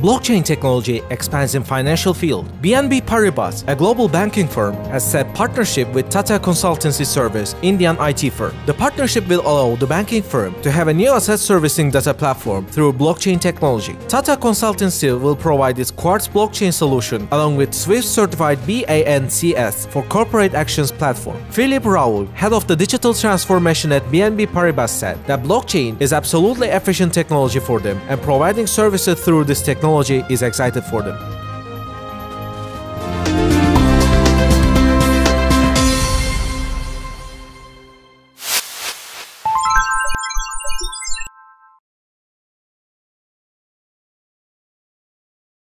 blockchain technology expands in financial field. BNP Paribas, a global banking firm, has set partnership with Tata Consultancy Service, Indian IT firm. The partnership will allow the banking firm to have a new asset servicing data platform through blockchain technology. Tata Consultancy will provide its Quartz blockchain solution along with Swift certified BANCS for corporate actions platform. Philippe Ruault, head of the digital transformation at BNP Paribas said that blockchain is absolutely efficient technology for them and providing services through this technology is excited for them.